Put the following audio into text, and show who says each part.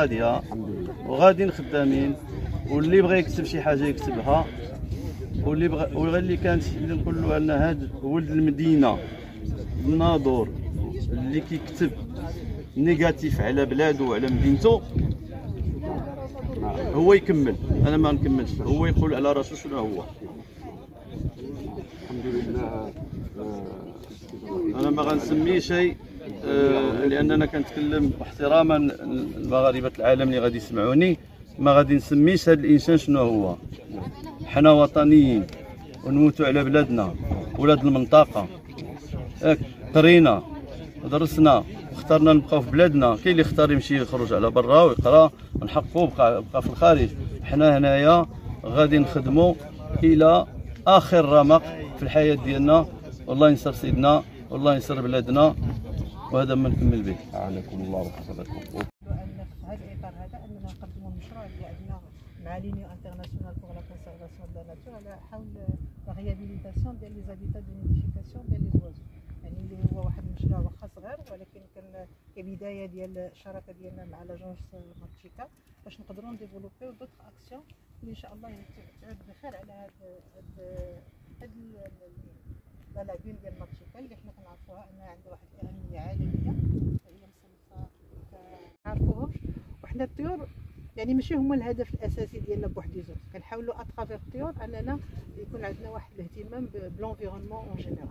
Speaker 1: غادية.
Speaker 2: وغاديين خدامين واللي بغى يكتب شي حاجة يكتبها. واللي بغى واللي كانت اللي نقول له أن هذا ولد المدينة الناظور اللي كيكتب نيجاتيف على بلاده وعلى مدينته هو يكمل. أنا ما نكملش. هو يقول على راسه شنو هو.
Speaker 1: الحمد لله آه،
Speaker 2: أنا ما غنسمي شيء. لأننا كنتكلم احتراما لمغاربة العالم اللي غادي يسمعوني. ما غادي نسميش هذا الإنسان شنو هو؟ حنا وطنيين ونموتوا على بلادنا ولاد المنطقة. ياك قرينا درسنا اخترنا نبقاو في بلادنا. كاين اللي اختار يمشي يخرج على برا ويقرا من حقه بقى, بقى في الخارج. حنا هنايا غادي نخدموا إلى آخر رمق في الحياة ديالنا. والله ينصر سيدنا والله ينصر بلادنا. وهذا ما نكمل به.
Speaker 1: اعانكم الله وحفظكم
Speaker 3: هذا الاطار هذا اننا نقدموا مشروع اللي عندنا مع l'Union internationale pour la conservation de la nature على حول la réhabilitation ديال les habitats de nidification ديال les oiseaux يعني اللي هو واحد المشروع واخا صغير ولكن كان كبدايه ديال الشراكه ديالنا مع l'agence مارتشيكا باش نقدروا نديفلوبيو d'autres actions اللي ان شاء الله تعود بخير على هاد هاد هاد la lagune ديال مارتشيكا وحنا الطيور يعني ماشي هما الهدف الأساسي ديالنا بوحديتهم كنحاولوا à travers الطيور أننا يكون عندنا واحد الاهتمام ب l'environnement en général